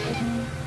Música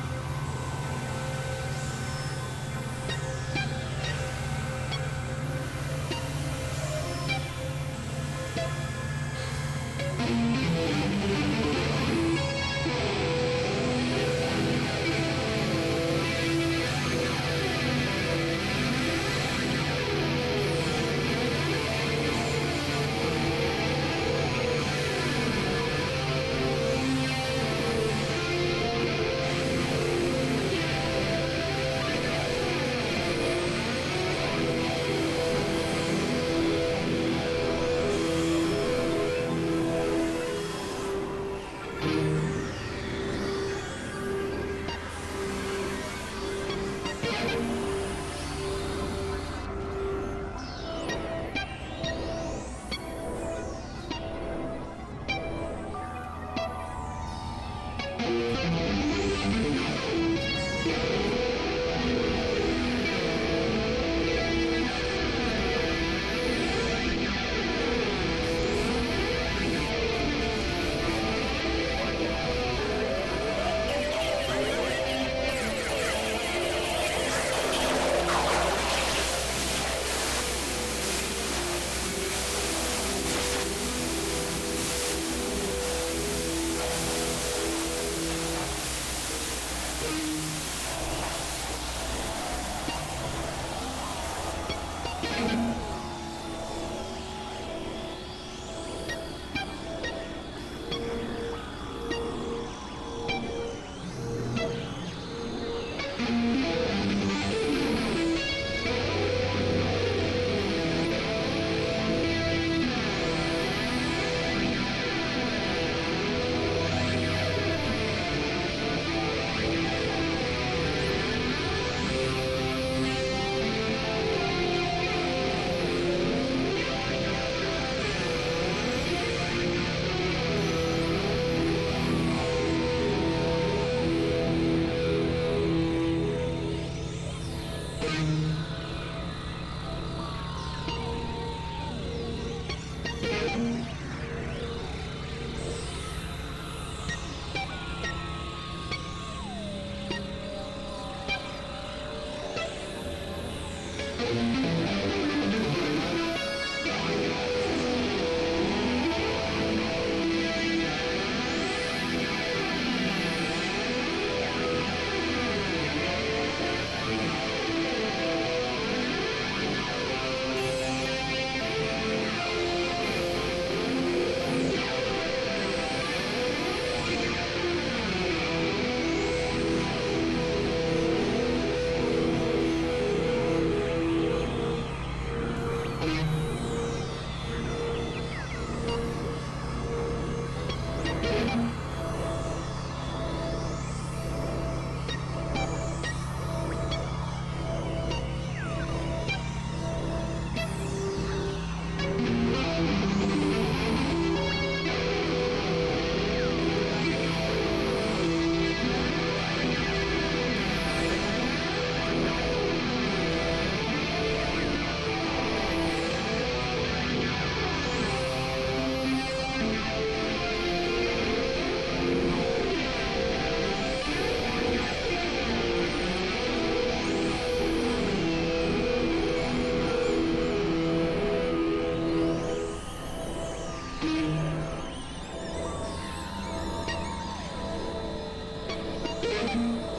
Thank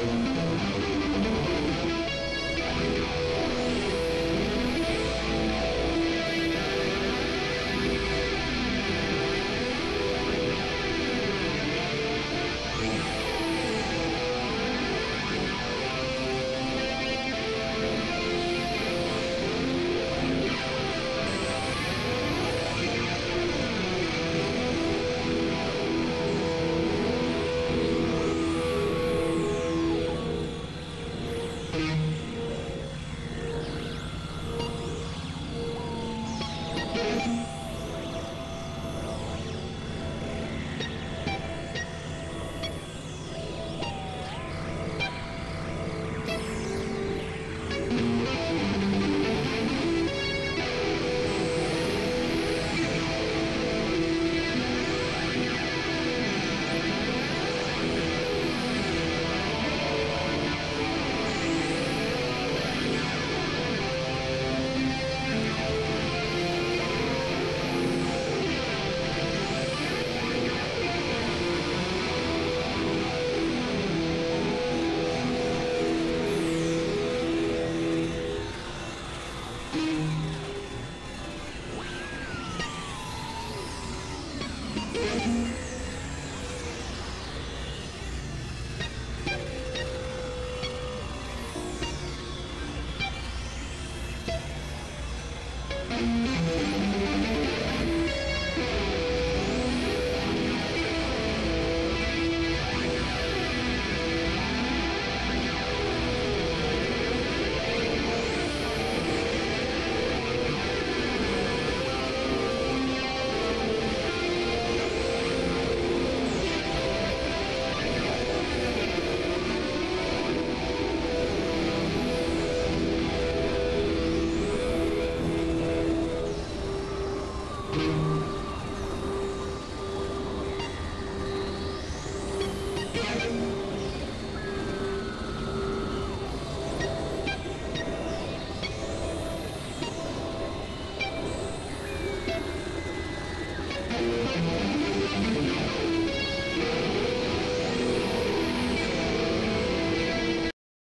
Thank